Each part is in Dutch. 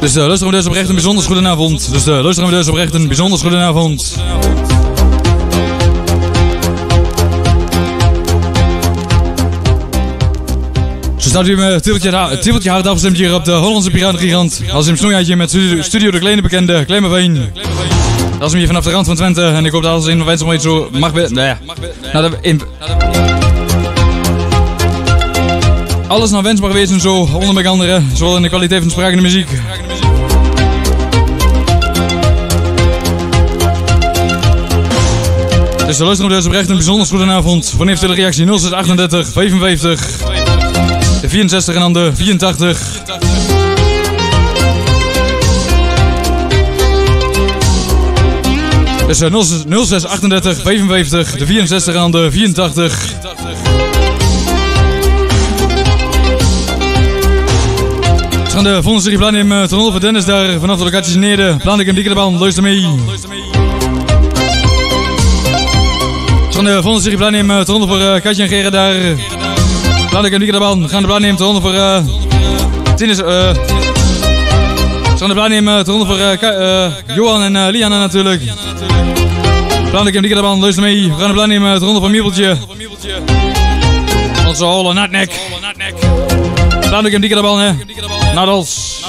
Dus uh, luisteren we dus oprecht een bijzonder goedenavond. Dus uh, luisteren we dus oprecht een bijzonder goedenavond. Zo staat u met het tippeltje hard afstemt hier op de Hollandse Piratengigant. Als een snoeitje met studio, de kleine bekende Klemmerveen. Dat is hem hier vanaf de rand van Twente. En ik hoop dat alles in Wensel maar zo mag... Nee, nou, in, alles naar wensbaar wezen zo, onder met anderen. Zowel in de kwaliteit van de spraak en de muziek. Dus de luisteren dus oprecht een bijzonder goedenavond. Voor heeft de reactie 0638 55 de 64 en dan de 84. Dus 0638 55 de 64 en dan de 84. Gaan de volgende serie plan in uh, Tonol voor Dennis daar vanaf de locatie Neder. Plan ik hem dikke de baan, luister mee. Gaan de volgende serie plan in uh, Tonol voor uh, Katje en Gerard daar. Plan ik hem dikke de baan. We gaan de plan nemen Tonol voor uh, Tinus. Uh, gaan de plan nemen Tonol voor Johan en Liana natuurlijk. Plan ik hem dikke de baan, luister mee. We gaan de plan nemen Tonol voor Miebeltje. Onze holle natnek. Plan ik hem dikke de baan, hè. Nadals.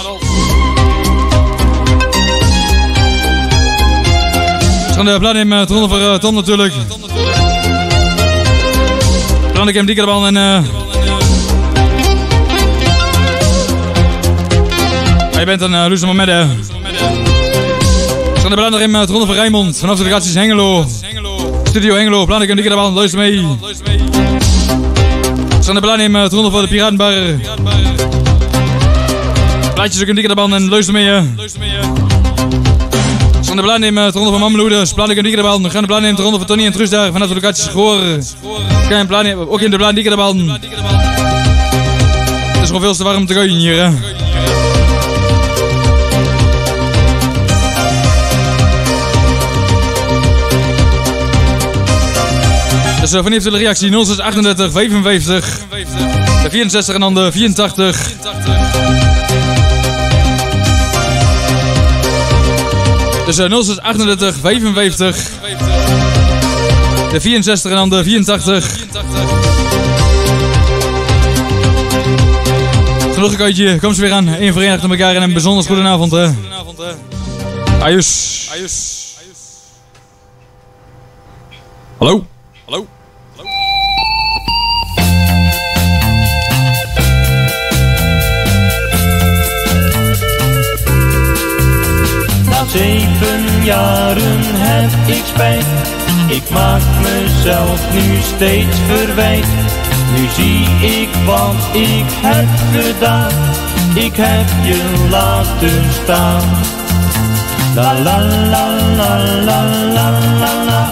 We gaan de plan in uh, voor uh, Tom natuurlijk. Plan ik hem dikke de bal en... Uh... Je bent een uh, loze moment, hè. We gaan de plan in uh, voor Rijmond. Vanaf de locaties Hengelo. Studio Hengelo. Plan ik hem dikke de bal, luister mee. We gaan de plan in uh, voor de Piratenbar. Plaatjes ook een dikke band en luister mee. Uh. We gaan de plan nemen, het ronde van Mameloeders. Plan ik een dikke band. We gaan de plan nemen, het ronde van Tony en Truus daar. Vanaf de locatie Schoren. Ga een plan nemen, ook in de plan dikke band. Het is gewoon veel te warm te gooien hier. Hè. Dus uh, vanaf de reactie 0638 55 de 64 en dan de 84. Dus uh, 0638 55 de 64 en dan de 84. Genoeg een kootje, kom ze weer aan. Eén verenigd met elkaar en een bijzonder goedenavond. Hè. Ajus. Hallo. Hallo. Zeven jaren heb ik spijt. Ik maak mezelf nu steeds verwijt. Nu zie ik wat ik heb gedaan. Ik heb je laten staan. La la la la la la la la.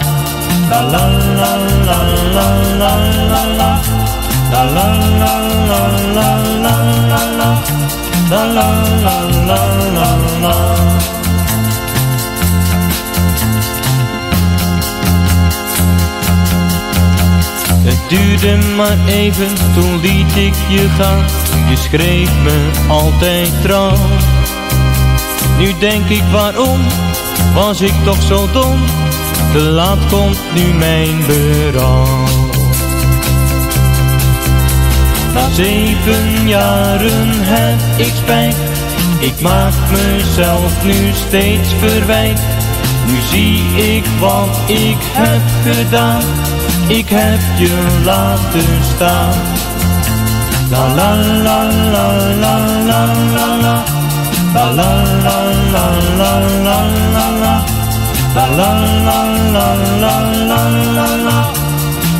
La la la la la la la la. La la la la la la la la. La la la la la la. Het duurde maar even, toen liet ik je gaan. Je schreef me altijd trouw. Nu denk ik waarom, was ik toch zo dom. Te laat komt nu mijn berouw. Na zeven jaren heb ik spijt. Ik maak mezelf nu steeds verwijt. Nu zie ik wat ik heb gedaan. Ik heb je laten staan. La la la la la la la la. La la la la la la la la. La la la la la la la la.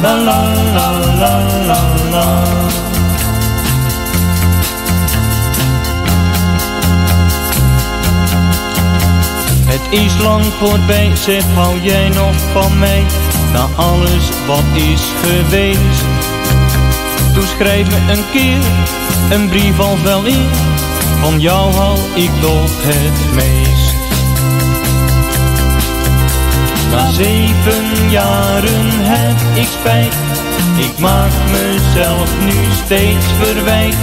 La la la la la la. Het is lang voorbij, zeg hou jij nog van mij? Na alles wat is geweest. Toen schrijf me een keer Een brief als wel in. Van jou hou ik toch het meest. Na zeven jaren heb ik spijt. Ik maak mezelf nu steeds verwijt.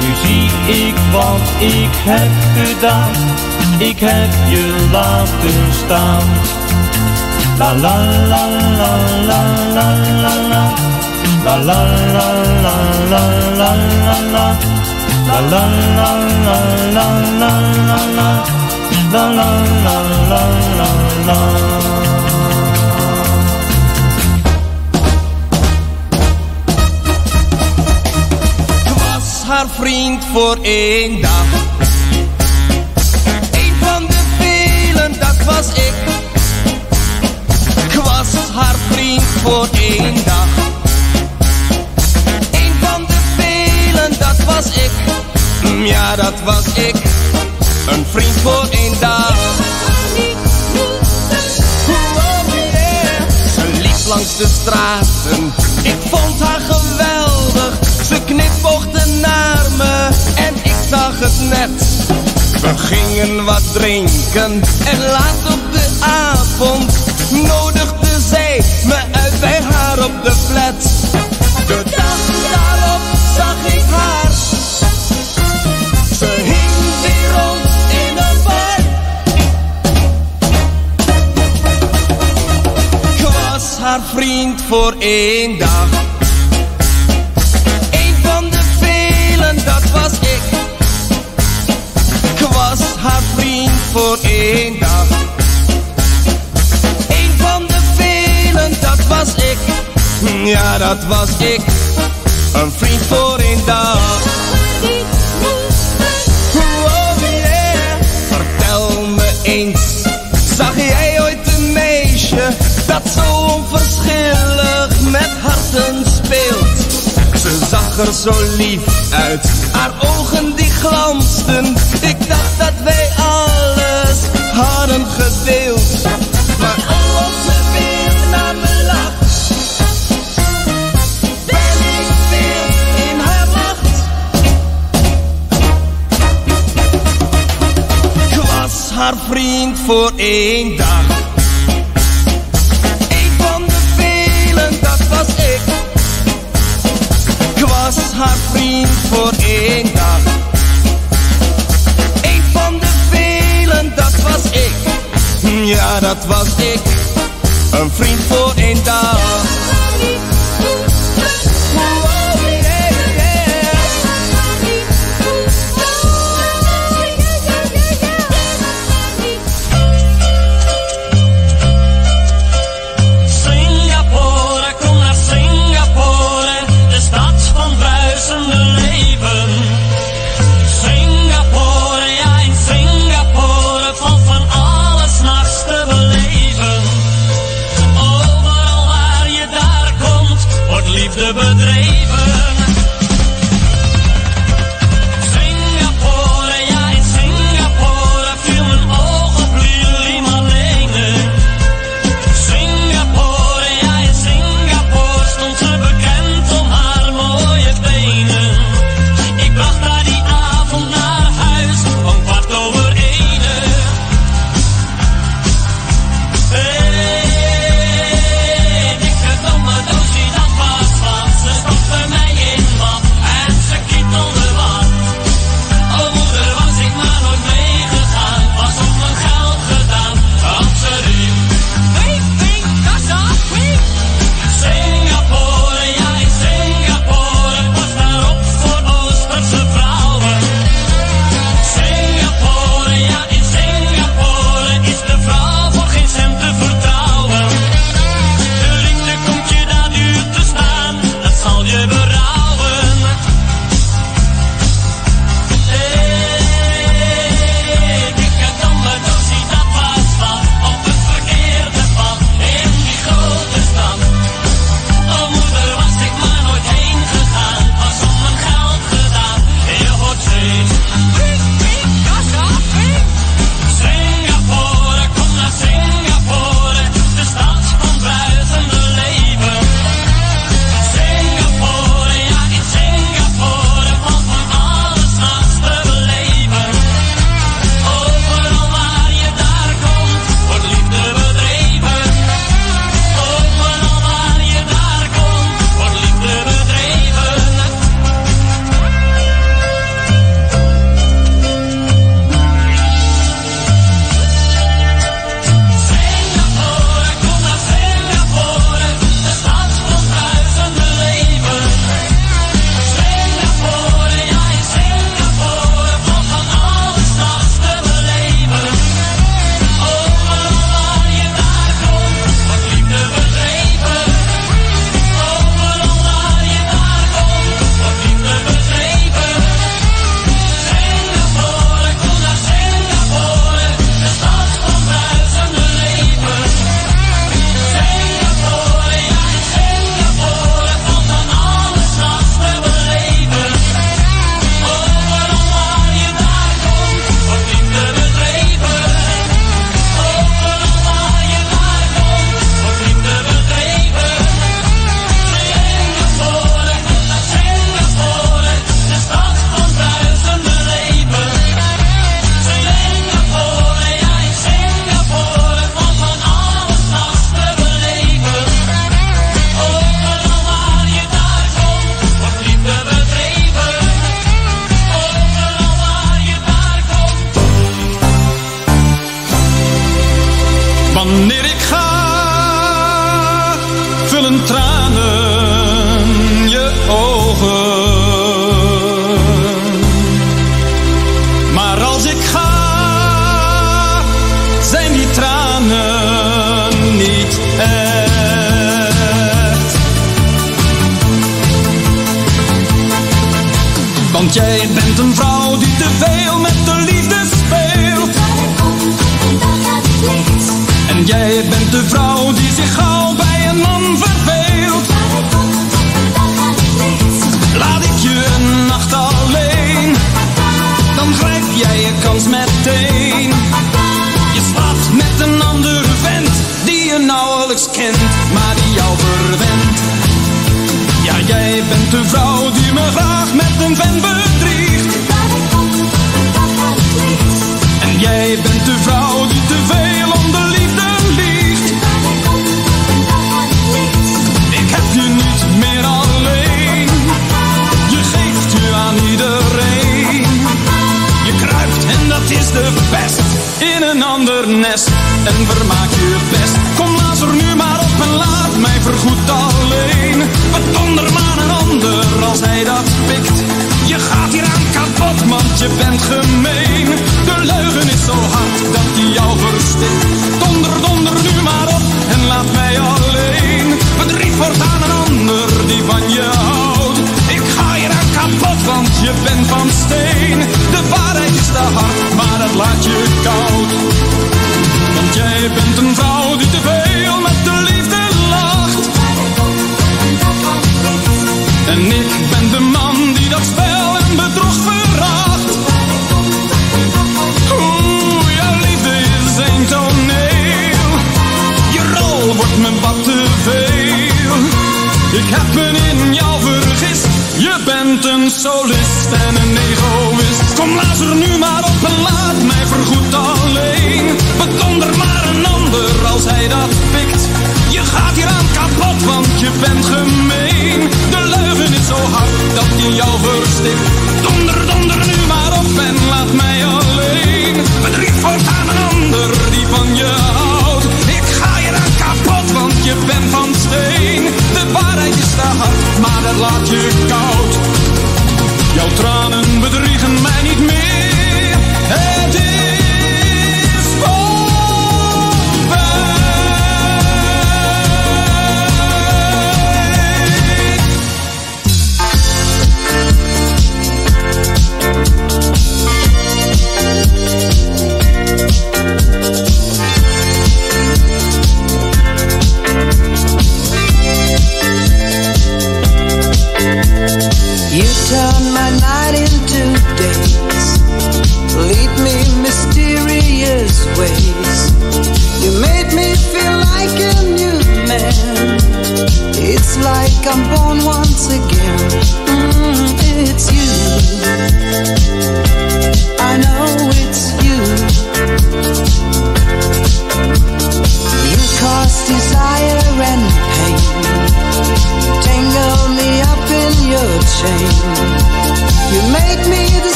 Nu zie ik wat ik heb gedaan. Ik heb je laten staan. La la la la la la la la. La la la la la la la la. La la la la la la la la. La la la la la la. haar vriend voor één dag. Een van de velen, dat was. Ik vriend voor één dag. Een van de velen, dat was ik. Mm, ja, dat was ik. Een vriend voor één dag. Ze liep langs de straten. Ik vond haar geweldig. Ze knipoogde naar me en ik zag het net. We gingen wat drinken en laat op de avond nodigde op de flat. De dag daarop zag ik haar. Ze hing weer rond in een bar. Ik was haar vriend voor één dag. Een van de velen, dat was ik. Ik was haar vriend voor één dag. Ja, dat was ik. Een vriend voor één dag. Oh yeah. Vertel me eens, zag jij ooit een meisje dat zo onverschillig met harten speelt? Ze zag er zo lief uit, haar ogen die glansden. Ik dacht dat wij alles hadden gedeeld. Vriend voor één dag. Een van de velen, dat was ik. Ik was haar vriend voor één dag. Een van de velen, dat was ik. Ja, dat was ik. Een vriend voor één dag.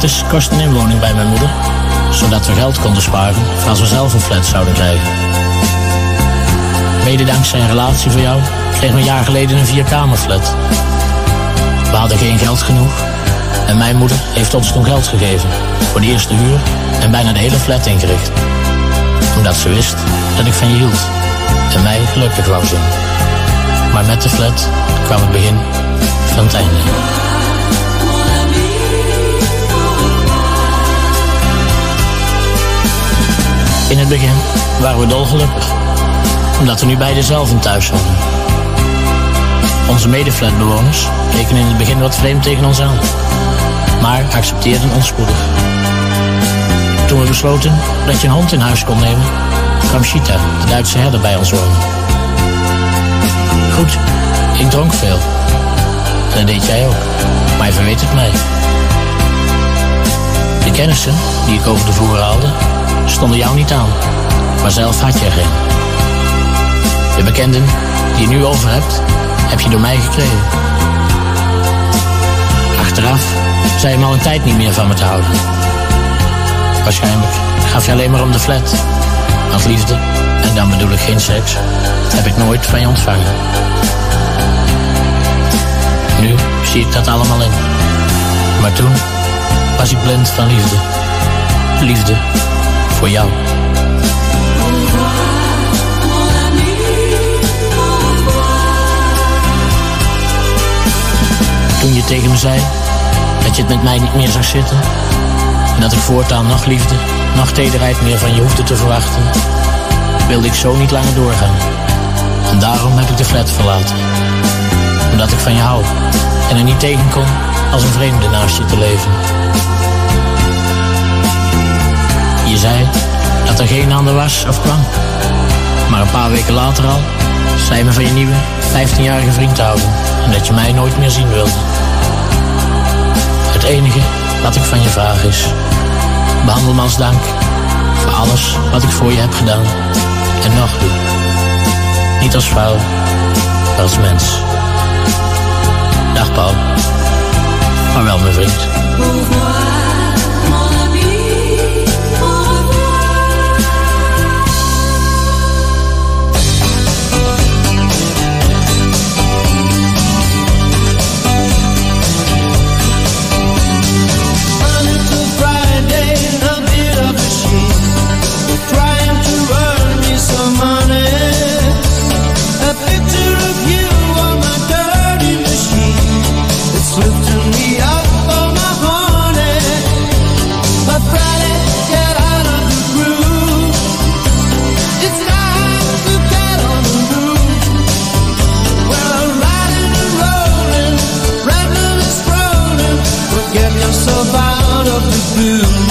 Gratis kost- en inwoning bij mijn moeder, zodat we geld konden sparen voor als we zelf een flat zouden krijgen. Mede dankzij een relatie voor jou kregen we een jaar geleden een vierkamerflat. We hadden geen geld genoeg en mijn moeder heeft ons toen geld gegeven voor de eerste huur en bijna de hele flat ingericht. Omdat ze wist dat ik van je hield en mij gelukkig wou zien. Maar met de flat kwam het begin van het einde. Begin waren we dolgelukkig, omdat we nu beide zelf een thuis hadden. Onze medeflatbewoners keken in het begin wat vreemd tegen ons aan, maar accepteerden ons spoedig. Toen we besloten dat je een hond in huis kon nemen, kwam Shita, de Duitse herder, bij ons wonen. Goed, ik dronk veel. Dat deed jij ook. Maar je verweet het mij. De kennissen die ik over de vloer haalde, stonden jou niet aan. Maar zelf had je geen. De bekenden die je nu over hebt, heb je door mij gekregen. Achteraf zei je al een tijd niet meer van me te houden. Waarschijnlijk gaf je alleen maar om de flat. Want liefde, en dan bedoel ik geen seks, heb ik nooit van je ontvangen. Nu zie ik dat allemaal in. Maar toen was ik blind van liefde. Liefde voor jou. Toen je tegen me zei dat je het met mij niet meer zag zitten. En dat ik voortaan nog liefde, nog tederheid meer van je hoefde te verwachten. Wilde ik zo niet langer doorgaan. En daarom heb ik de flat verlaten. Omdat ik van je hou. En er niet tegen kon als een vreemde naast je te leven. Je zei dat er geen ander was of kwam. Maar een paar weken later al zei me van je nieuwe 15-jarige vriend te houden. En dat je mij nooit meer zien wilde. Het enige wat ik van je vraag is... behandel me als dank voor alles wat ik voor je heb gedaan en nog doe. Niet als vrouw, maar als mens. Dag Paul. Vaarwel mijn vriend. us out of the blue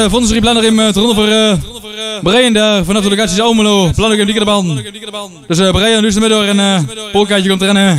Eh, uh, Vondens die planner in het eh, ronde voor uh, daar vanaf de locatie is Almelo. Planner in de band Dus uh, Brian, nu is er door en uh, Polkaatje komt rennen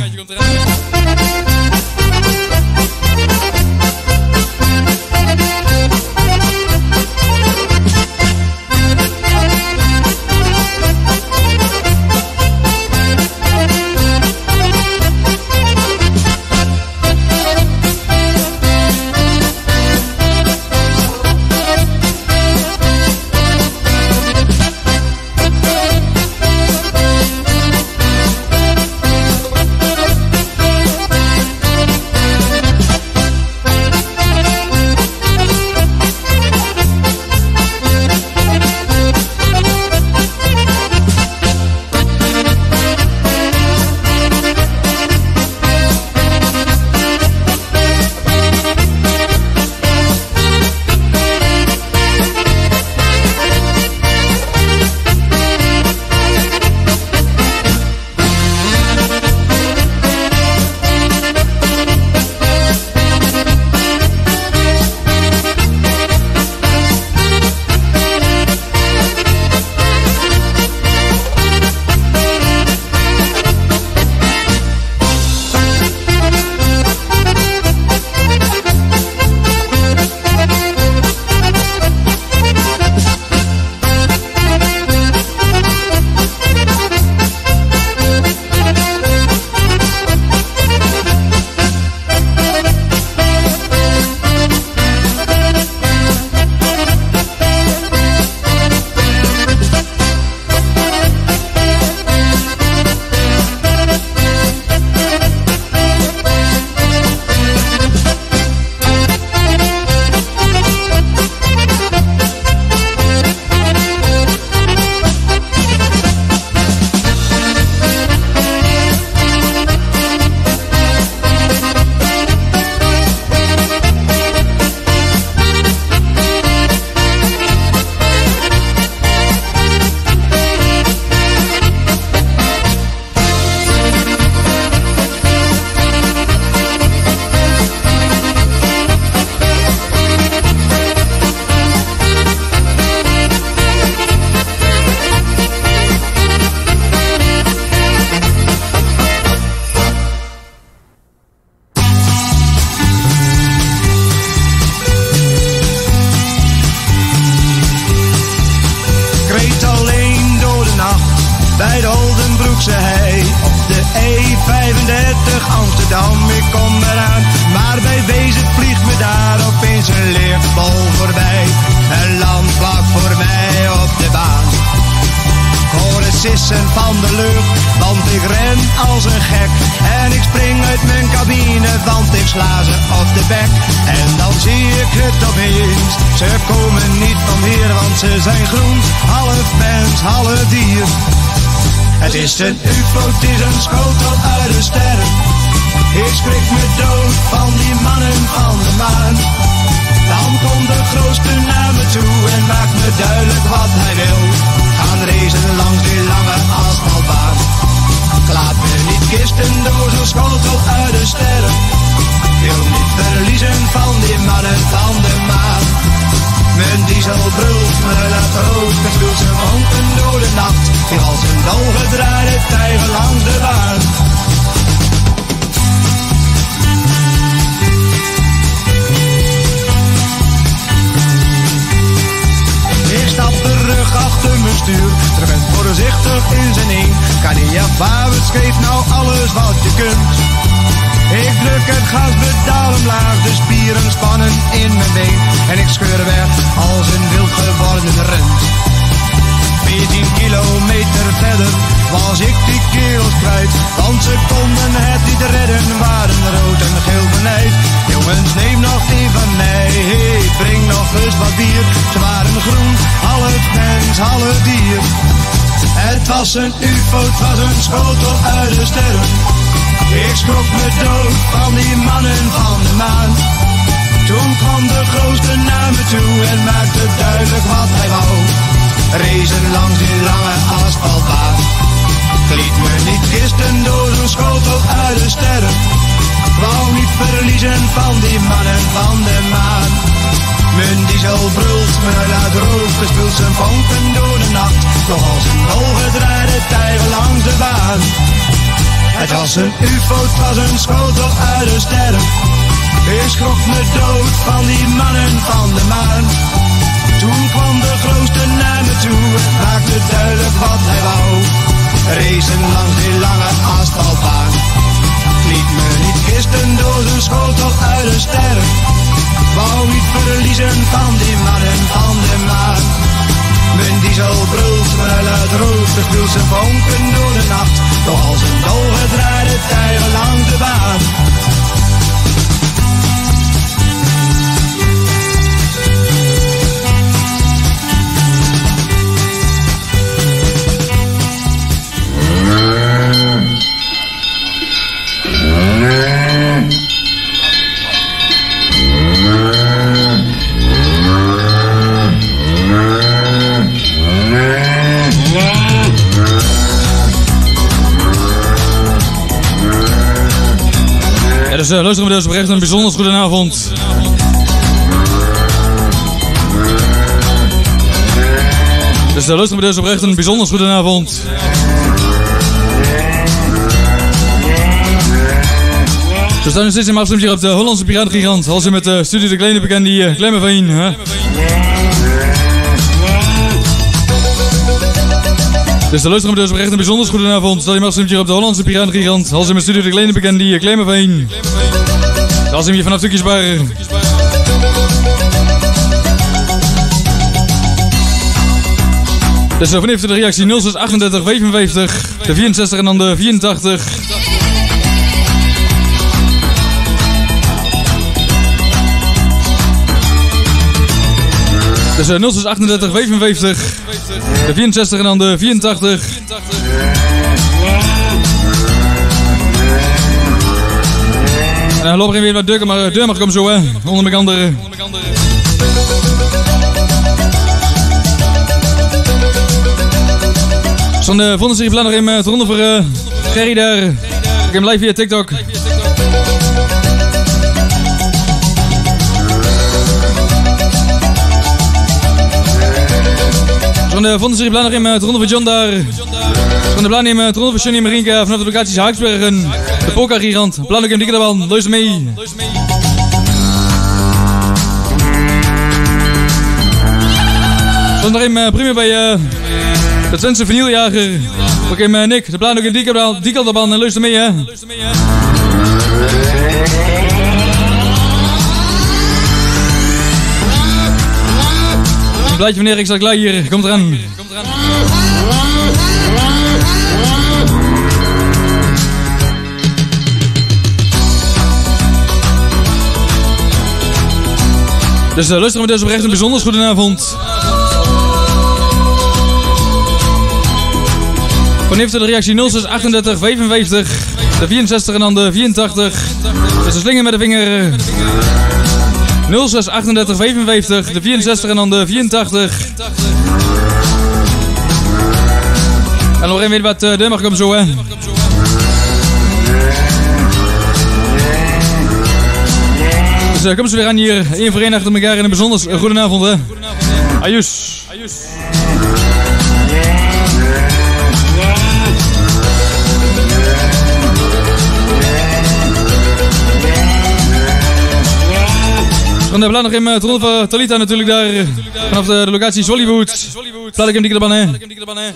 Maar het geeft nou alles wat je kunt. Ik druk het gaspedaal omlaag, de spieren spannen in mijn been. En ik scheur weg als een wild geworden rent. 14 kilometer verder was ik die kerels kwijt. Want ze konden het niet redden, waren rood en geel benijd. Jongens, neem nog een van mij, hey, breng nog eens wat bier. Ze waren groen, half mens, half dier. Het was een ufo, het was een schotel uit de sterren. Ik schrok me dood van die mannen van de maan. Toen kwam de grootste naar me toe en maakte duidelijk wat hij wou. Rezen langs die lange asfaltbaan. Liet me niet gisten door zo'n schotel uit de sterren. Wou niet verliezen van die mannen van de maan. Mijn diesel brult, mijn huil uit rook, speelt zijn vonken door de nacht. Toch als een dolgedraaide tijger langs de baan. Het was een ufo, het was een schotel uit de sterren. Ik schrok me dood van die mannen van de maan. Toen kwam de grootste naar me toe, het maakte duidelijk wat hij wou. Racen langs die lange asfaltbaan. Liet me niet gisten door zijn schotel uit de sterren. Wou niet verliezen van die mannen van de maan. Mijn diesel brult, mijn luid rook, speelt zijn vonken door de nacht. Toch als een dolgedraaide tijger langs de baan. Ja, dus uh, luisteren we deze bericht een bijzonder goedenavond. Dus uh, luisteren we deze bericht een bijzonder goedenavond. We staan nu steeds in hier op de Hollandse Piratengigant. Als je met de studie de kleine bekende die uh, Klemme van hè? Dus de luisteren we deze bericht een bijzonder goedenavond. Stel je hier op de Hollandse Piratengigant. Als je met studie de kleine bekende die Klemme van Als je hier vanaf stukjes bar. Dus van heeft de reactie 0638 55, de 64 en dan de 84. Dus uh, 0638 55, de 64 en dan de 84. En dan lopen er weer wat deuken, maar deur mag komen zo hè, onder mijn andere. Zo'n uh, vonden in het ronde voor uh, daar. Ik heb hem live via TikTok. Van de vonden zich plan nog in het ronde voor John daar. Van de plan in het ronde voor Johnny Marinka vanaf de locaties Haaksbergen. De Polka Gigant. Plan ook in dikke baan. Luister mee. Stond nog in uh, prima bij de Twentse in uh, Nick. De plan ook in dikke baan. En luister mee hè. Blaadje van Erik staat klaar hier. Komt eraan. Komt eraan. Dus uh, luisteren we dus oprecht een bijzonder goedenavond. Van heeft de reactie 0638 55, de 64 en dan de 84. Dus de slinger met de vinger. 0638 55, de 64 en dan de 84. En nog even weet wat uh, mag komen zo hè. Dus uh, kom ze weer aan hier, één voor één achter elkaar in een bijzonder goedenavond hè. Ajus. Ajus. De plan nog in ronde van Talita natuurlijk daar. Vanaf de, locatie Hollywood. Plaat ik hem dikke de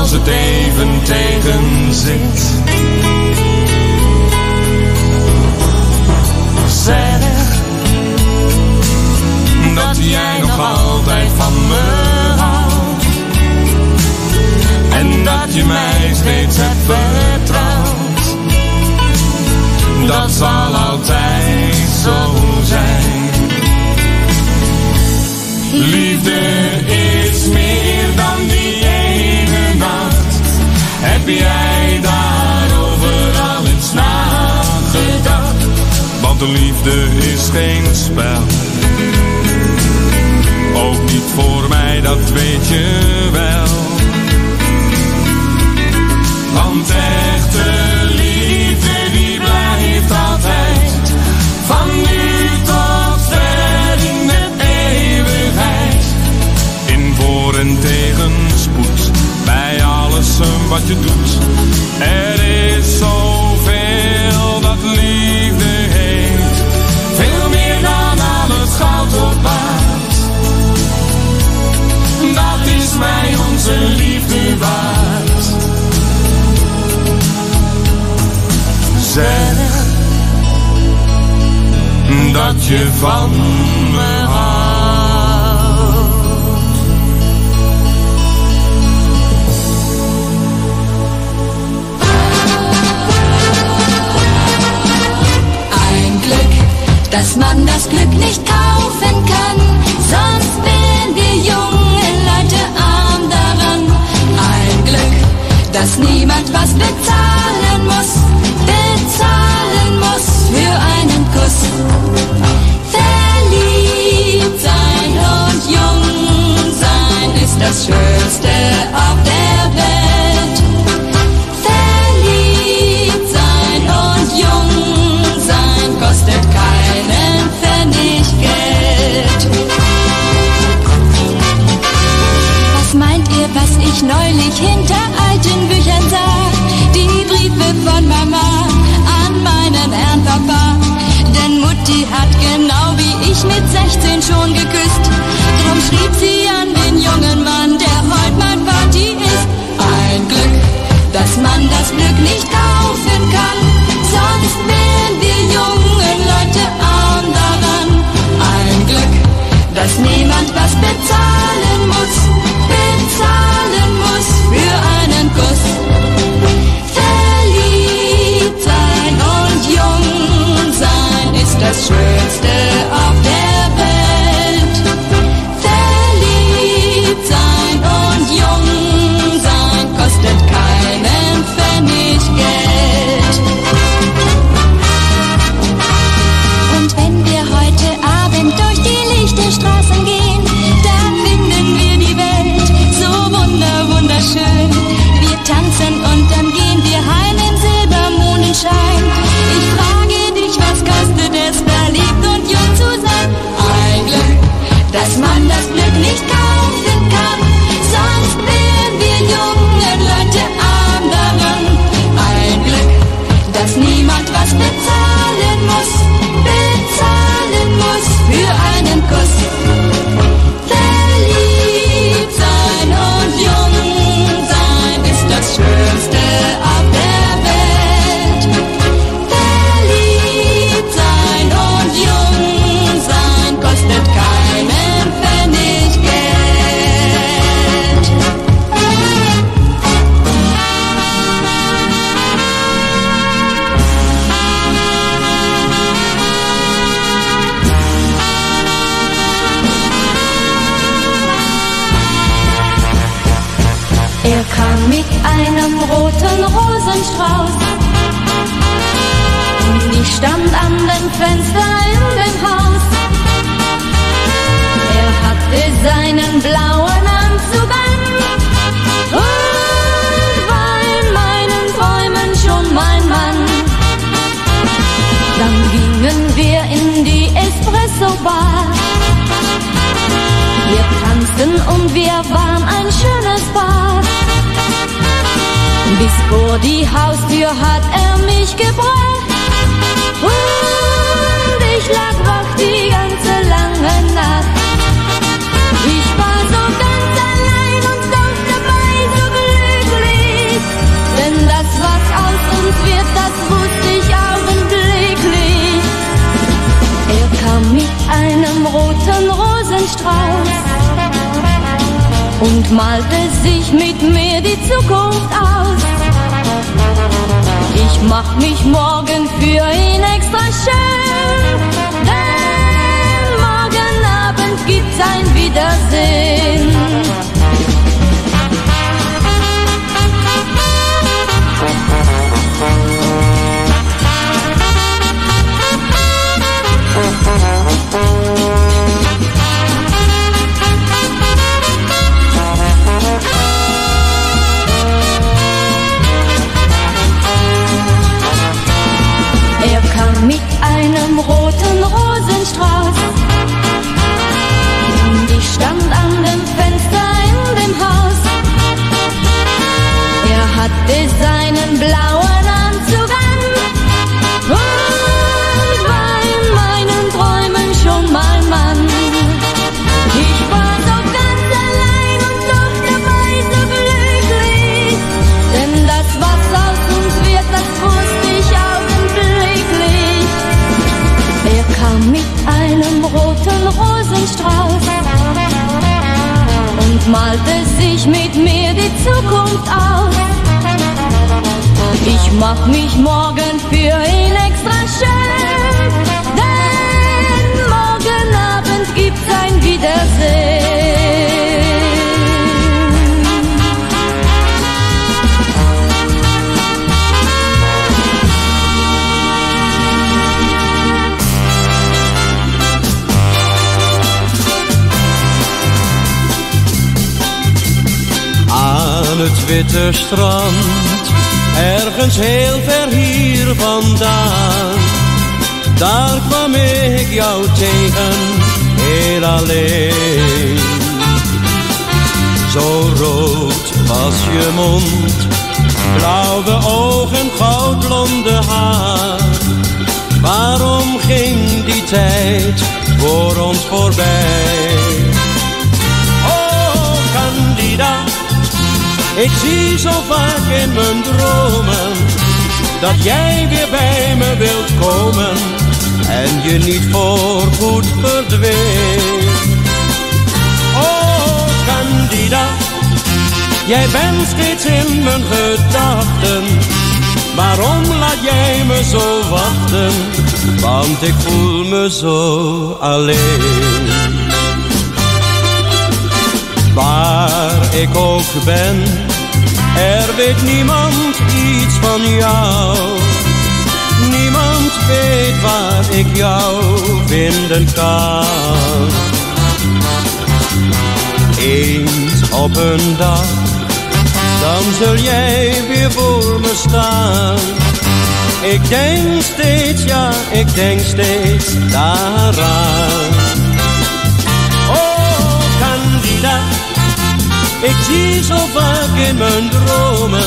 als het even tegen zit. Zeg dat jij nog altijd van me houdt. En dat je mij steeds hebt vertrouwd. Dat zal altijd zo zijn. Liefde de liefde is geen spel. Ook niet voor mij, dat weet je wel. Want echte liefde die blijft altijd. Van nu tot ver in de eeuwigheid. In voor- en tegenspoed. Bij alles wat je doet. Er is zoveel dat je van me houdt. Ein Glück, dass man das Glück nicht kaufen kann, sonst wären wir jungen Leute arm daran. Ein Glück, dass niemand was bezahlen muss, bezahlen muss für einen Kuss. Verliebt sein und jung sein ist das Schönste auf der Welt. Verliebt sein und jung sein kostet keinen Pfennig Geld. Was meint ihr, was ich neulich hinter alten Büchern sah? Die Briefe von Mama genau wie ich mit 16 schon geküsst. Drum schrieb sie an den jungen Mann, der heut mein Party ist. Ein Glück, dass man das Glück nicht kaufen kann. Sonst wären wir jungen Leute arm daran. Ein Glück, dass niemand was bezahlen muss, bezahlen muss für einen Kuss. Verliebt ergens heel ver zo vaak in mijn dromen dat jij weer bij me wilt komen en je niet voorgoed verdweent. Oh, Candida, jij bent steeds in mijn gedachten. Waarom laat jij me zo wachten? Want ik voel me zo alleen. Waar ik ook ben, er weet niemand iets van jou. Niemand weet waar ik jou vinden kan. Eens op een dag, dan zul jij weer voor me staan. Ik denk steeds, ja, ik denk steeds daaraan. Oh, Candida, ik zie zo vaak in mijn dromen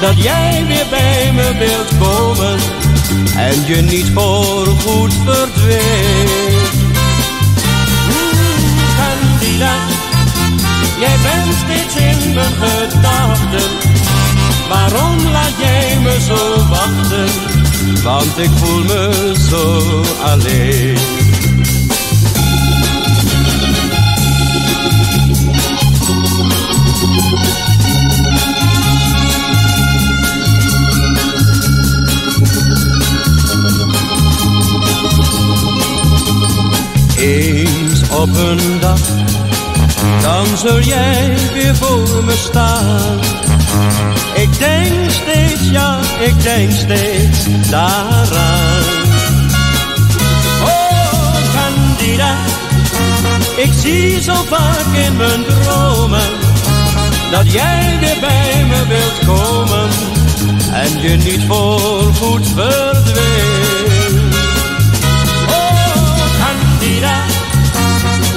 dat jij weer bij me wilt komen en je niet voorgoed verdweent. Mm, Candida, jij bent steeds in mijn gedachten. Waarom laat jij me zo wachten? Want ik voel me zo alleen. Eens op een dag, dan zul jij weer voor me staan. Ik denk steeds, ja, ik denk steeds daaraan. Oh, Candida, ik zie zo vaak in mijn dromen dat jij weer bij me wilt komen en je niet voorgoed verdwijnt.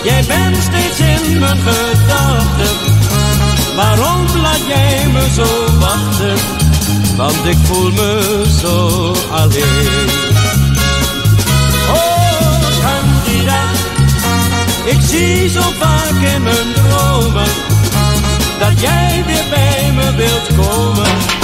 Jij bent steeds in mijn gedachten. Waarom laat jij me zo wachten? Want ik voel me zo alleen. Oh, Candida, ik zie zo vaak in mijn dromen dat jij weer bij me wilt komen.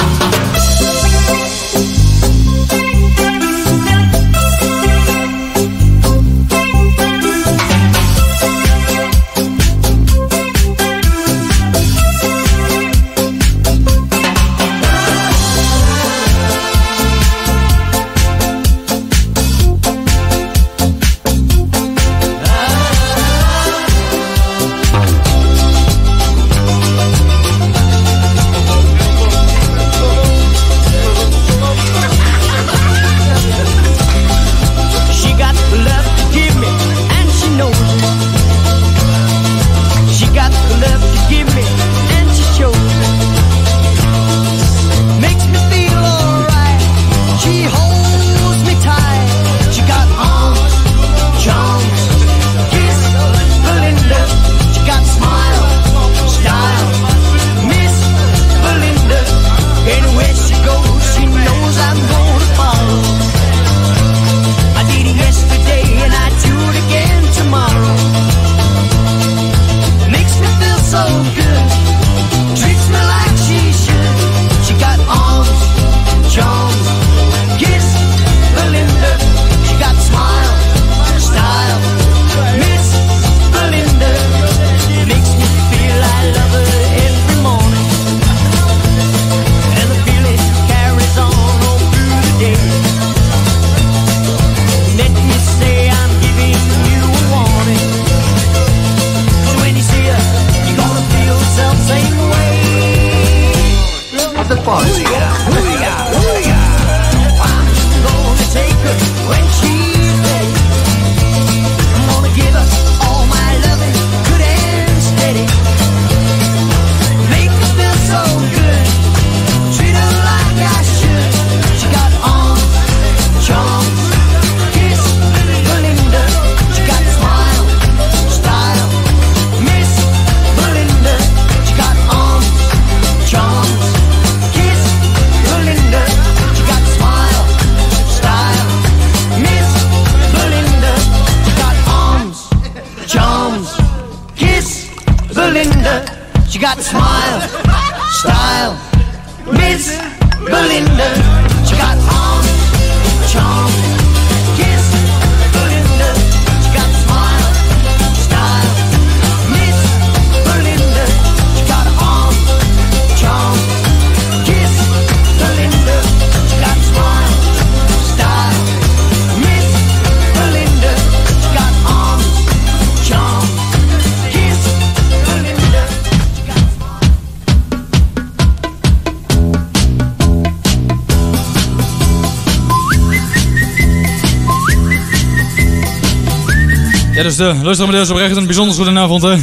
De deze oprecht een bijzonder goede avond, hè.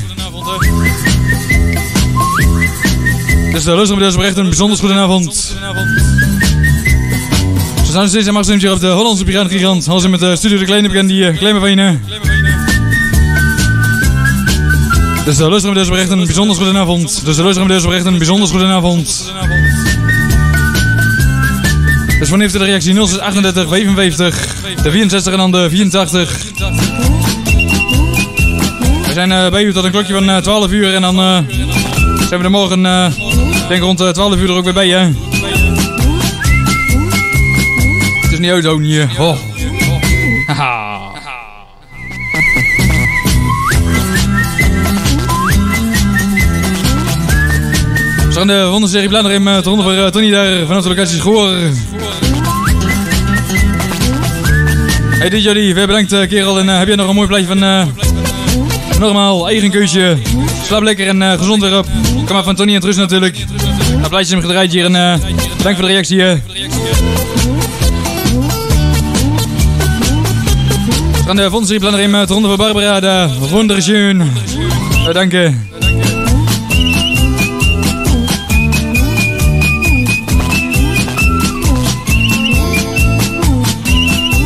Dus de deze oprecht een bijzonder goede avond. Zo zijn we steeds mag hier op de Hollandse Piraten Gigant. Als met de studio de kleine bekend die uh, kleine. Dus de oprecht een bijzonder goede avond. Dus de oprecht een bijzonder goede avond. Dus wanneer heeft de reactie 0638 55 de 64 en dan de 84. Zijn eh, bij u tot een klokje van eh, 12 uur en dan eh, zijn we er morgen, eh, denk rond eh, 12 uur er ook weer bij, hè? Het is niet uit, ook niet. eh. Oh. Haha. We zijn de ronde serie Bladder in de ronde voor eh, Tony daar vanaf de locatie Schoor. Hey DJ, weer bedankt eh, kerel. En eh, heb jij nog een mooi plaatje van... Normaal, eigen keusje. slaap lekker en eh, gezond weer op. Kom maar van Tony en Trus natuurlijk. Een plaatje hem gedraaid hier en eh, bedankt voor de reactie. eh. Van de Vonserie Planner in de ronde van Barbara, de wunderschön. Uh, dank je.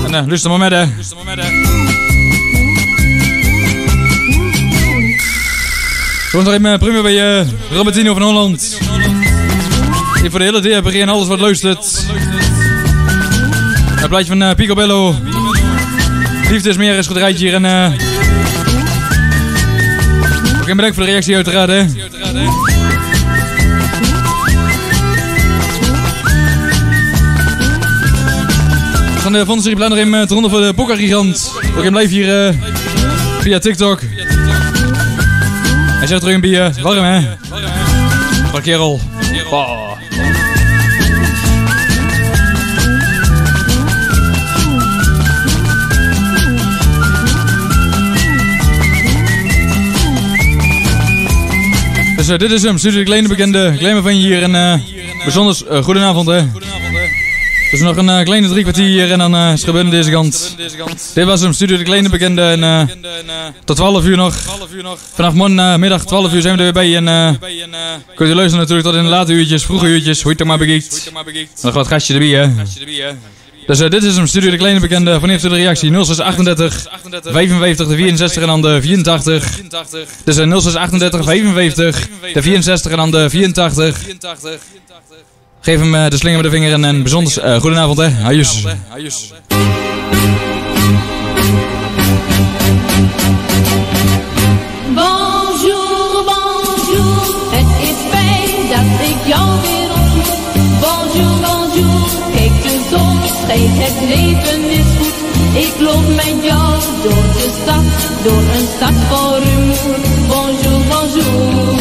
En uh, luister maar met, hè. Gewoon nog even prima bij uh, Robertino van Holland. Hier voor de hele DHPG en alles wat luistert. Een plaatje van uh, Picobello. Liefde is meer is goed rijtje hier en... Uh... Oké, bedankt voor de reactie uiteraard, hè. We gaan de Vonserie Planner in uh, ronde voor de Pokka Gigant. Ook blijf hier uh, via TikTok. Hij zegt terug een bier. Warm, hè? Warm, kerel. Oh. Dus uh, dit is hem, Studio de Kleine Bekende. Kleine van je hier en uh, bijzonder uh, goedenavond hè. Dus nog een uh, kleine drie kwartier en dan uh, is gebeurd deze kant. Dit was hem, Studio de Kleine Bekende en uh, tot 12 uur nog. Vanaf morgenmiddag 12 uur zijn we er weer bij en kunt u luisteren natuurlijk tot in de late uurtjes, vroege uurtjes, hoe je het maar bekiekt. Nog wat gastje erbij hè. Dus dit is hem, Studio de Kleine Bekende. Wanneer heeft u de reactie? 0638 55 de 64 en dan de 84. Dus uh, 0638 55 de 64 en dan de 84. Geef hem uh, de slinger met de vinger en een bijzonder uh, goedenavond hè. Hajus. Bonjour, bonjour, het is fijn dat ik jou weer ontmoet. Bonjour, bonjour, kijk de zon schijnt, het leven is goed. Ik loop met jou door de stad, door een stad vol rumoer. Bonjour, bonjour.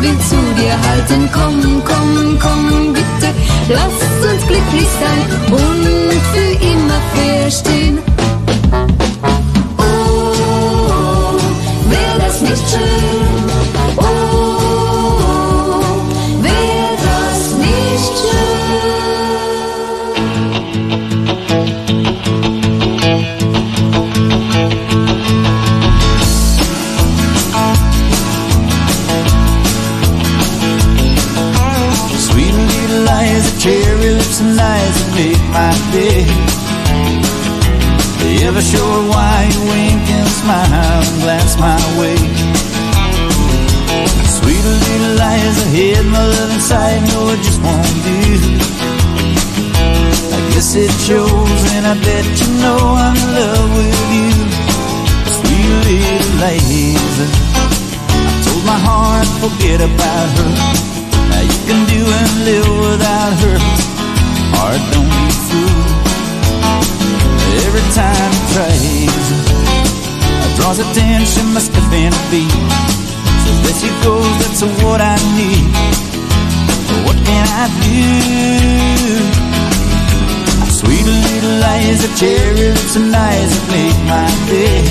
Will zu dir halten, komm, komm, komm, bitte. Lass uns glücklich sein und für immer verstehen. Do. I guess it shows, and I bet you know I'm in love with you. Sweet little Liza, I told my heart, forget about her. Now you can do and live without her. Heart don't be fooled. Every time it tries, it draws attention, must have been a beat. So there she goes, that's what I need. What can I do? Sweet little Liza, cherry lips and eyes that make my day.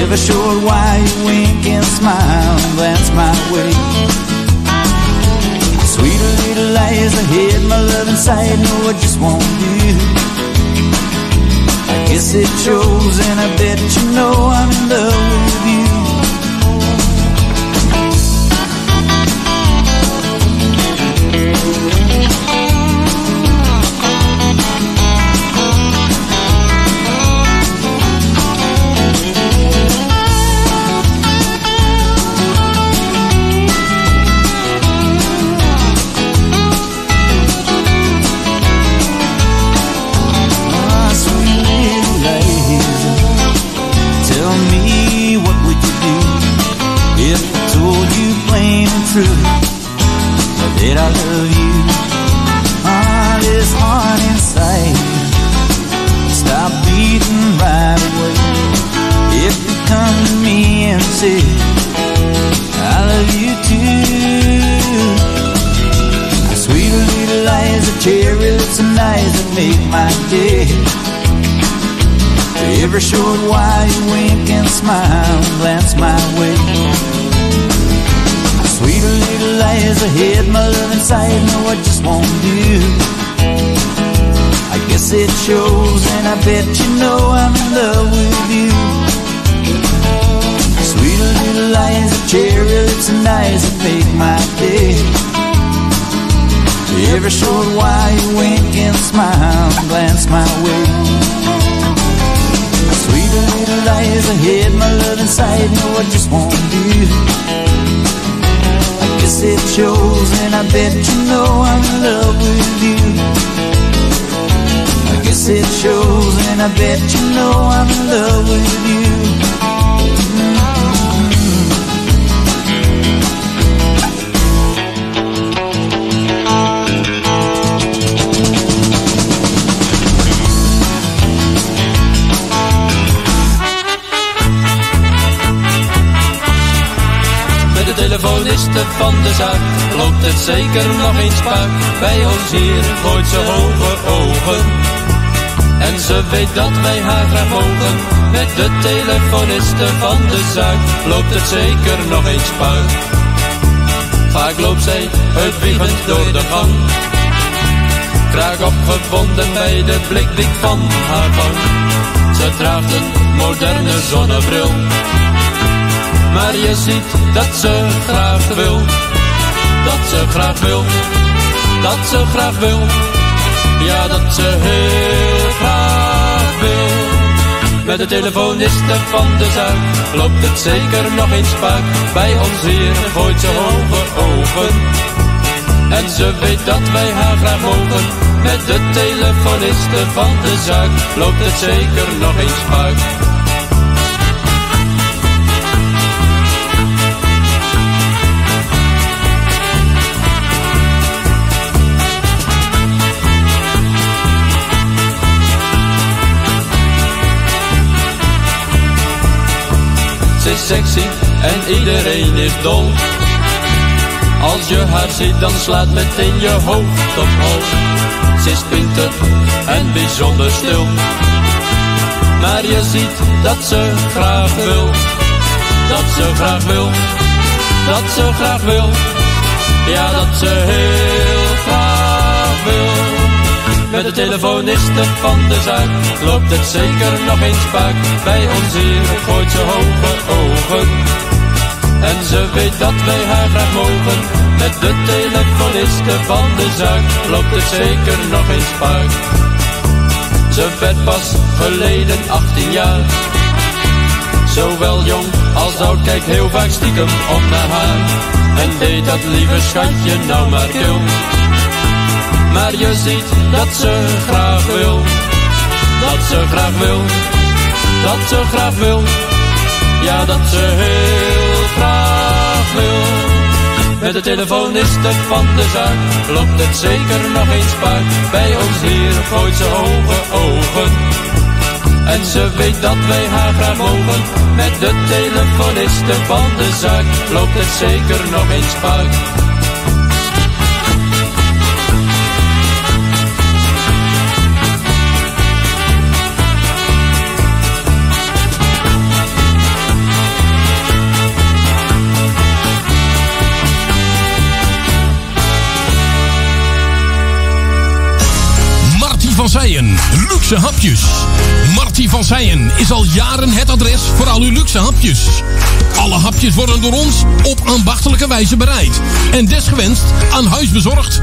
Ever showed why you wink and smile and glance my way? Sweet little lies, I hid my love inside, no, I just won't do. I guess it shows, and I bet you know I'm in love with you. Ooh. Ever showed why you wink and smile and glance my way. Sweet little Liza, hid my love inside, no, I just won't do. I guess it shows, and I bet you know I'm in love with you. Sweet little eyes, cherry lips and eyes that make my day. Every short while you wink and smile and glance my way. Sweet little eyes ahead, my love inside, No, I just won't do. I guess it shows, and I bet you know I'm in love with you. I guess it shows, and I bet you know I'm in love with you. Van de zaak loopt het zeker nog eens spaak. Bij ons hier gooit ze hoge ogen. En ze weet dat wij haar graag mogen. Met de telefoniste van de zaak loopt het zeker nog eens spaak. Vaak loopt zij uitwiegend door de gang. Graag opgewonden bij de blikdik van haar gang. Ze draagt een moderne zonnebril. Maar je ziet dat ze graag wil. Dat ze graag wil. Dat ze graag wil. Ja, dat ze heel graag wil. Met de telefoniste van de zaak loopt het zeker nog eens spaak. Bij ons hier gooit ze hoge ogen. En ze weet dat wij haar graag mogen. Met de telefoniste van de zaak loopt het zeker nog eens spaak. Is sexy en iedereen is dol. Als je haar ziet, dan slaat meteen je hoofd op hol. Ze is pinter en bijzonder stil. Maar je ziet dat ze graag wil. Dat ze graag wil. Dat ze graag wil. Ja, dat ze heel. Met de telefoniste van de zaak loopt het zeker nog eens spaak. Bij ons hier gooit ze hoge ogen. En ze weet dat wij haar graag mogen. Met de telefoniste van de zaak loopt het zeker nog eens spaak. Ze werd pas geleden 18 jaar. Zowel jong als oud kijkt heel vaak stiekem om naar haar. En deed dat lieve schatje nou maar kil. Maar je ziet dat ze graag wil. Dat ze graag wil. Dat ze graag wil. Ja, dat ze heel graag wil. Met de telefoniste van de zaak loopt het zeker nog eens spaak. Bij ons hier gooit ze hoge ogen. En ze weet dat wij haar graag mogen. Met de telefoniste van de zaak loopt het zeker nog eens spaak. Van Zijen, luxe hapjes. Marty van Zijen is al jaren het adres voor al uw luxe hapjes. Alle hapjes worden door ons op ambachtelijke wijze bereid. En desgewenst aan huis bezorgd.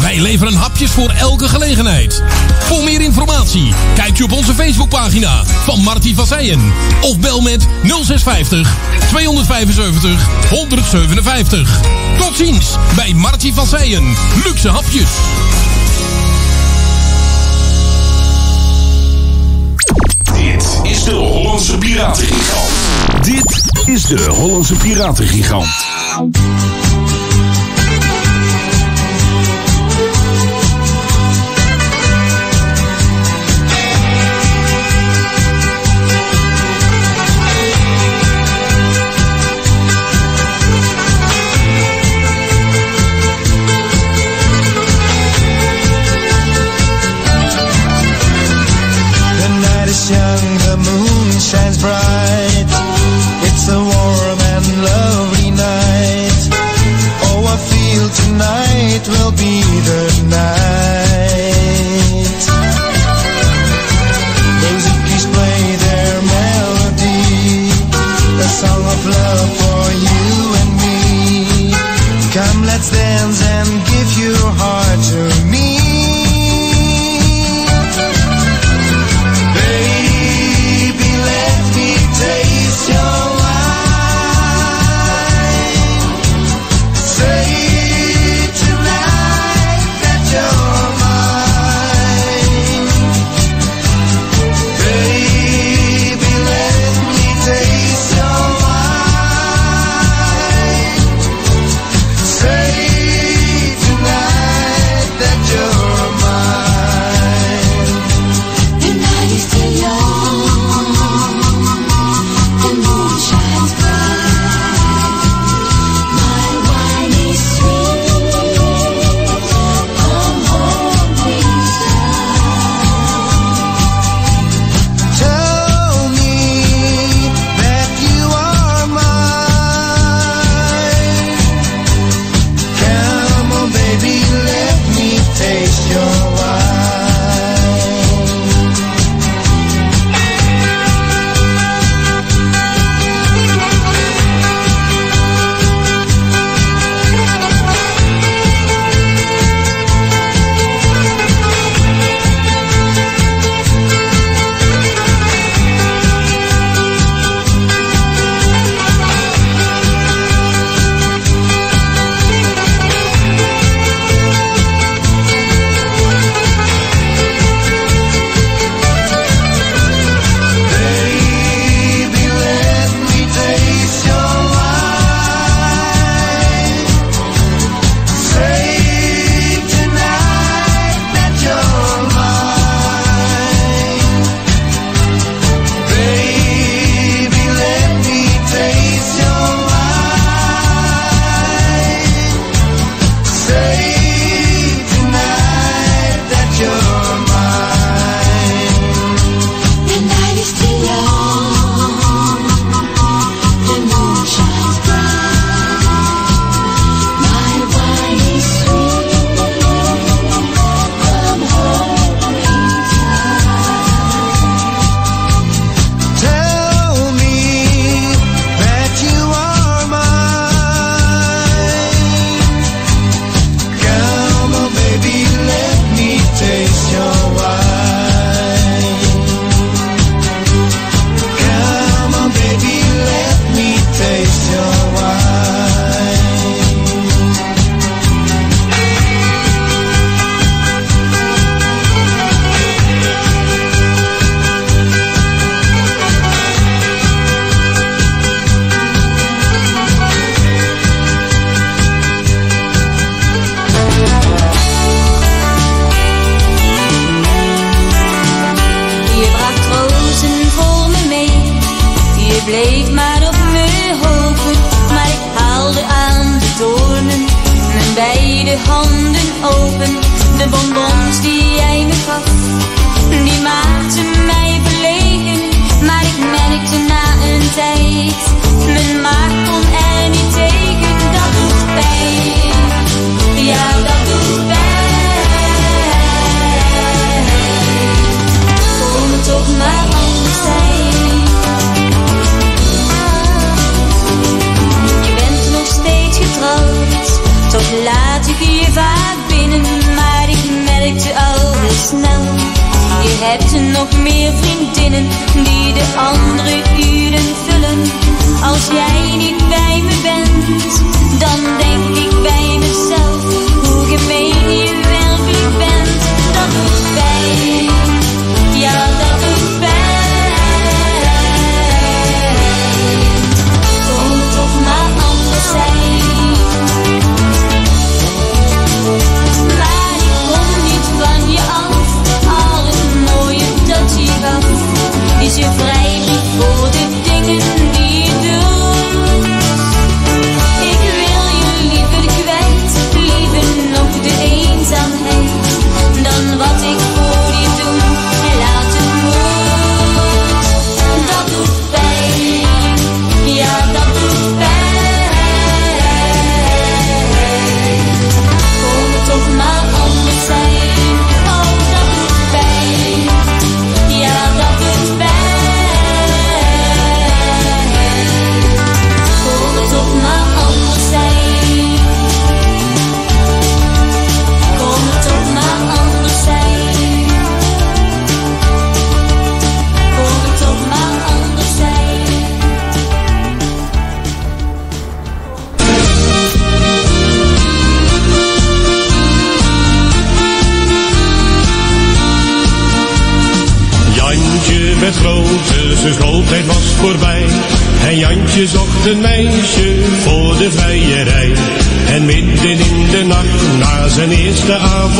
Wij leveren hapjes voor elke gelegenheid. Voor meer informatie kijk je op onze Facebookpagina van Marty van Zijen. Of bel met 0650 275 157. Tot ziens bij Marty van Zijen, luxe hapjes. Hollandse Piratengigant. Dit is de Hollandse Piratengigant. be the night. Play their melody, a song of love for you and me. Come, let's dance and give your heart.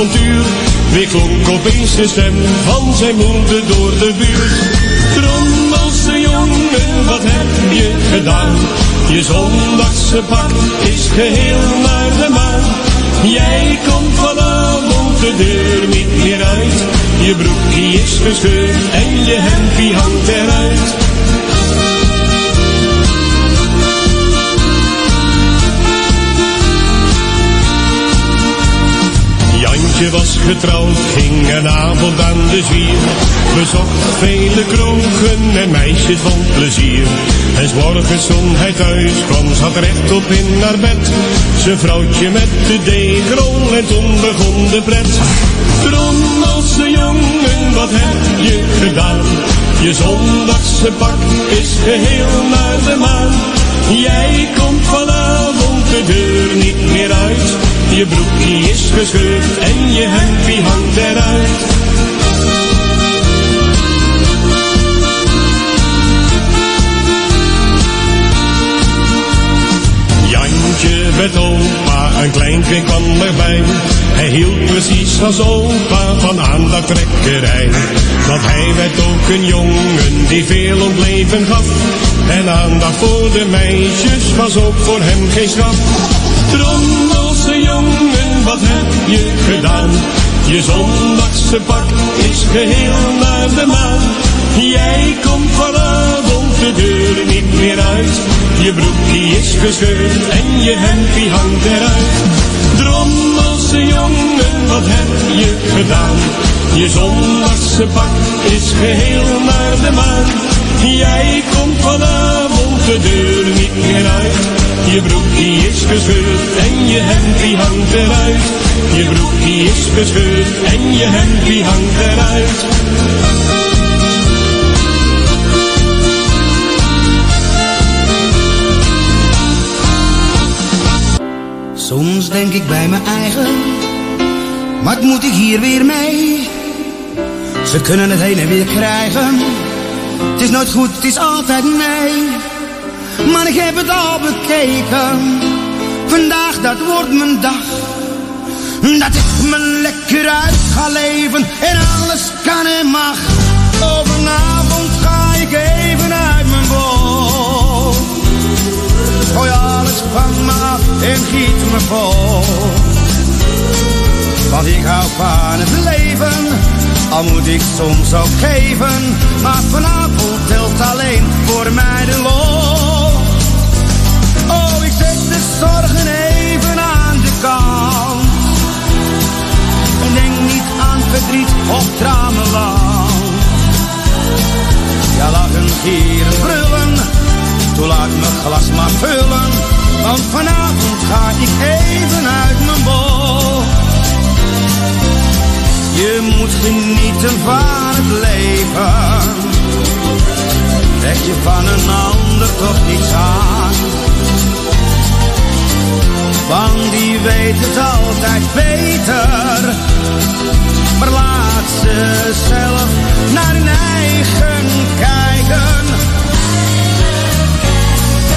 Avontuur, weer klonk opeens de stem van zijn moeder door de buurt. Trommelse jongen, wat heb je gedaan? Je zondagse pak is geheel naar de maan. Jij komt vanavond de deur niet meer uit. Je broek die is gescheurd getrouwd, ging een avond aan de zwier. Bezocht vele kroegen en meisjes van plezier. En 's morgens hij thuis kwam, zat rechtop in haar bed. Zijn vrouwtje met de deegrol en toen begon de pret. Trommelse jongen, wat heb je gedaan? Je zondagse pak is geheel naar de maan. Jij komt vanavond de deur niet meer uit. Je broekje is gescheurd en je hemdje hangt eruit. Jantje werd opa, een klein kind kwam erbij. Hij hield precies als opa van aandachttrekkerij. Want hij werd ook een jongen die veel om het leven gaf. En aandacht voor de meisjes was ook voor hem geen straf. Jongen, wat heb je gedaan? Je zondagse pak is geheel naar de maan. Jij komt vanavond de deur niet meer uit. Je broek die is gescheurd en je hemdje hangt eruit. Drommelse jongen, wat heb je gedaan? Je zondagse pak is geheel naar de maan. Jij komt vanavond de deur niet meer uit. Je broek die is gescheurd en je hemdje hangt eruit. Je broek die is gescheurd en je hemdje hangt eruit. Soms denk ik bij mijn eigen, wat moet ik hier weer mee? Ze kunnen het heen en weer krijgen, het is nooit goed, het is altijd nee. Maar ik heb het al bekeken, vandaag dat wordt mijn dag. Dat ik me lekker uit ga leven en alles kan en mag. Vanavond ga ik even uit mijn bol. Gooi alles van me af en giet me vol. Want ik hou van het leven, al moet ik soms ook geven. Maar vanavond telt alleen voor mij de lol. Zorgen even aan de kant. En denk niet aan verdriet of tramenland. Ja, lachen, gieren, brullen. Toen laat mijn glas maar vullen. Want vanavond ga ik even uit mijn bol. Je moet genieten van het leven. Trek je van een ander toch niets aan. Want die weet het altijd beter. Maar laat ze zelf naar hun eigen kijken.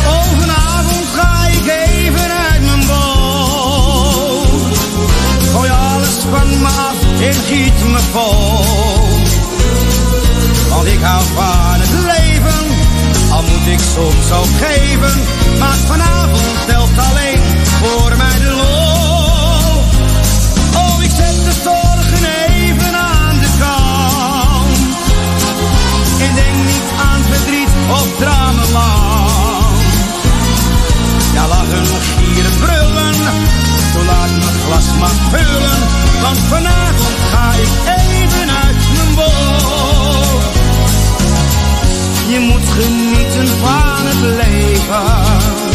Oh, vanavond ga ik even uit mijn bol. Gooi alles van me af en giet me vol. Want ik hou van het leven, al moet ik soms ook geven. Maar vanavond telt alleen voor mij de lol. Oh, ik zet de zorgen even aan de kant. En denk niet aan verdriet of dramenland. Ja, lachen, gieren, brullen. Toen laat mijn glas maar vullen. Want vanavond ga ik even uit mijn bol. Je moet genieten van het leven.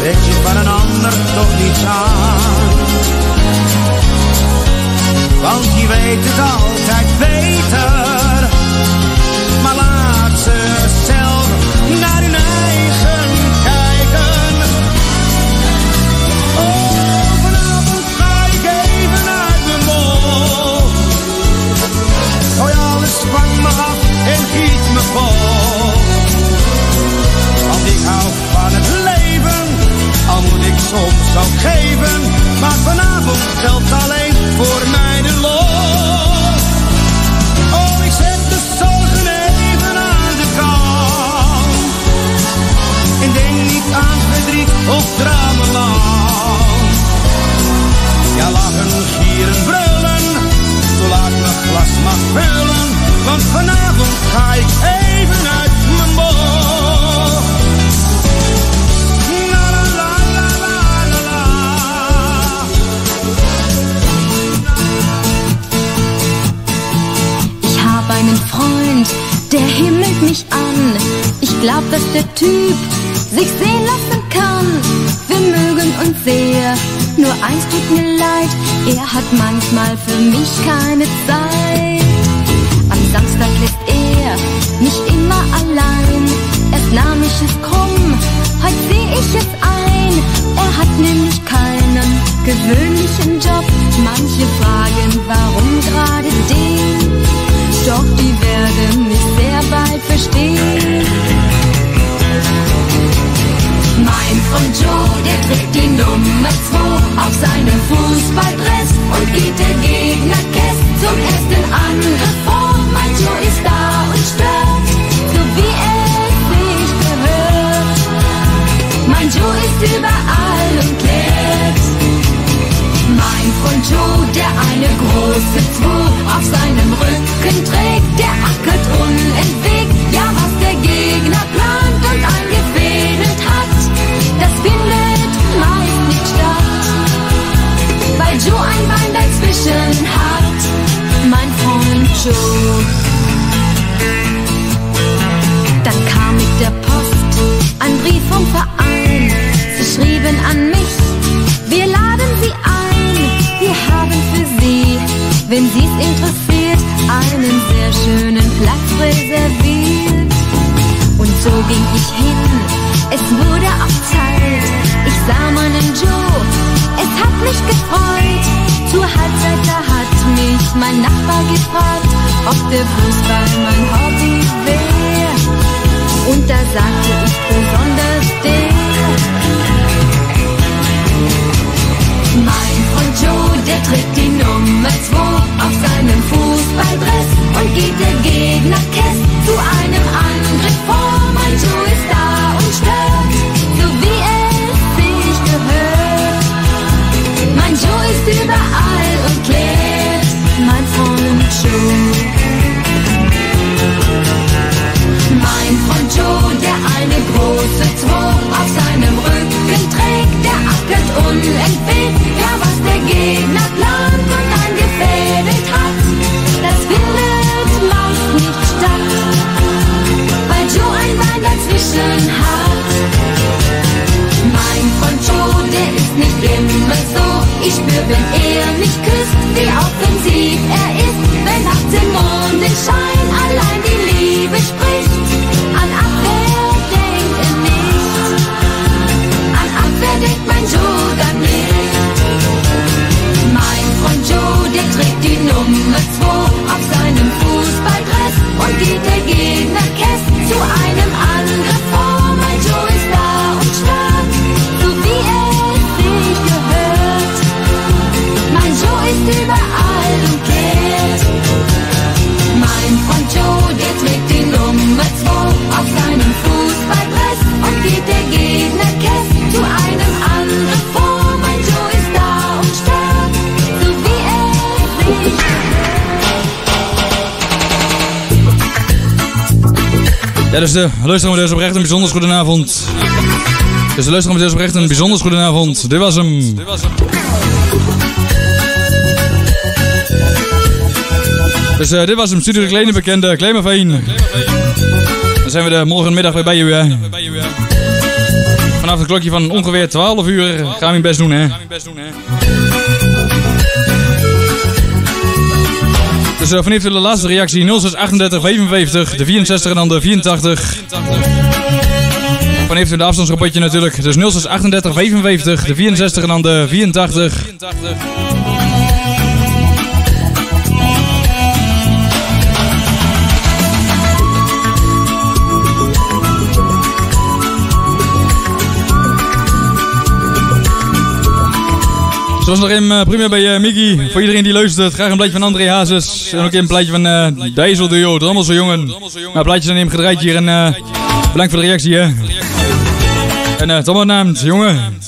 Trek je van een ander toch niets aan. Want die weet het altijd beter. Maar laat ze zelf dus de luisteraars oprecht een bijzonders goedenavond. Dus de luisteraars oprecht een bijzonders goedenavond. Dit was hem. Dit was hem. Dus eh, dit was hem, Studio de Kleine Bekende, Klemerveen. Dan zijn we de morgenmiddag weer bij u. Hè. Vanaf het klokje van ongeveer 12 uur gaan we best doen hè. Dus uh, vanaf de laatste reactie 0638 de 64 en dan de 84. Vanaf de afstandsrapportje natuurlijk. Dus 0638 de 64 en dan de 84. Zoals nog een uh, prima bij uh, Mickey. Voor iedereen die luistert, graag een plaatje van André Hazes. En ook een plaatje van uh, Dijssel Duo, Drommel zo jongen. Nou, plaatjes dan neem gedraaid hier en bedankt voor de reactie hè. En uh, tot naam, jongen.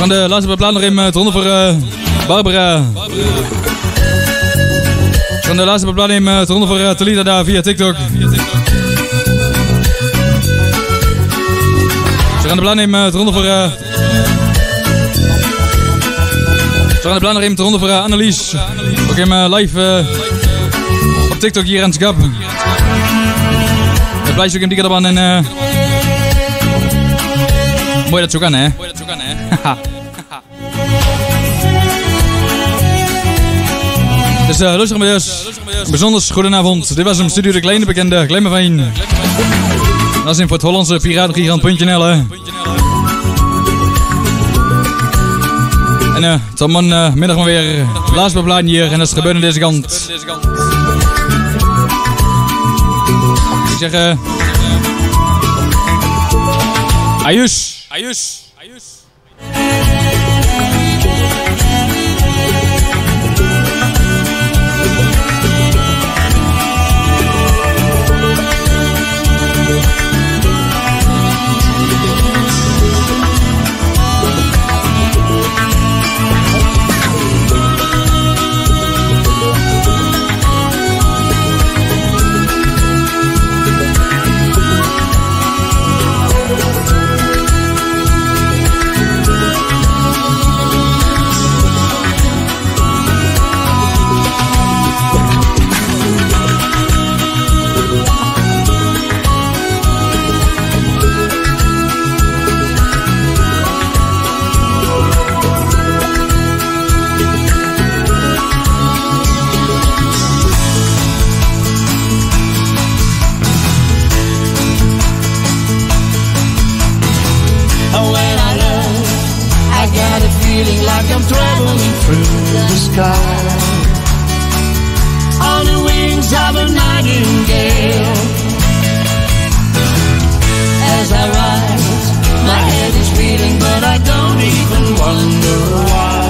Gaan de laatste plaat nog even te voor uh, Barbara. We gaan de laatste plaat nemen te voor uh, Talita daar via TikTok. We gaan de plaat nemen te voor... Uh, we gaan de plaat nog even te voor uh, Annelies. Ook even live op TikTok hier aan het skap. Het blijft ook in die kant en... Mooi dat zo kan hè. Dus uh, lustig maar dus. Bijzonder goedenavond. Dit was hem Studio de Kleine bekende Glimmerveen. Dat is in voor het Hollandse Piratengigant.nl. En uh, tot man uh, middag maar weer laatst beplaan hier en dat is gebeurd aan deze kant. Ik zeg eh... Ayus. Ayus. Traveling through the sky on the wings of a nightingale. As I rise, my head is feeling, but I don't even wonder.